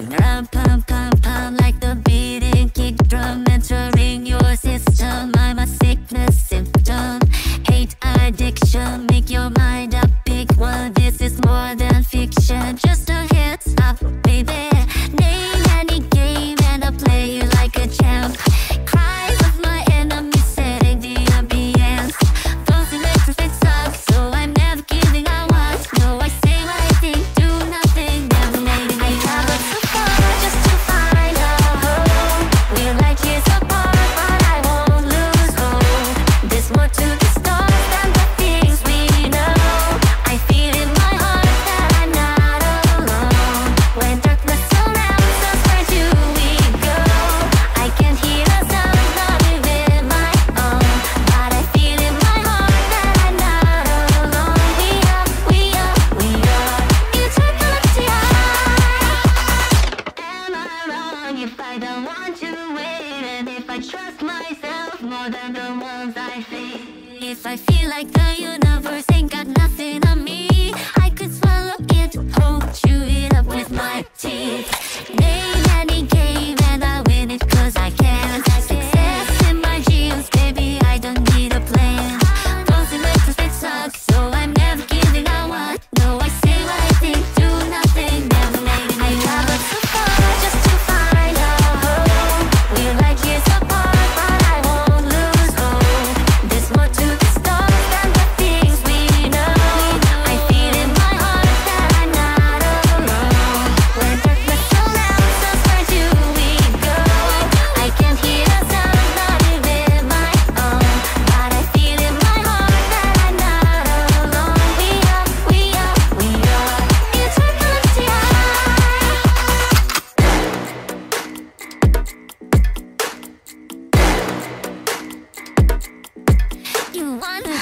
Rum pum pum pum like the beating kick drum entering your system. I'm a sickness symptom. Hate addiction, make your mind a big one. This is more than fiction. I trust myself more than the ones I face If I feel like the universe ain't got nothing on me I could swallow it, hold, chew it up with my teeth. Name any one.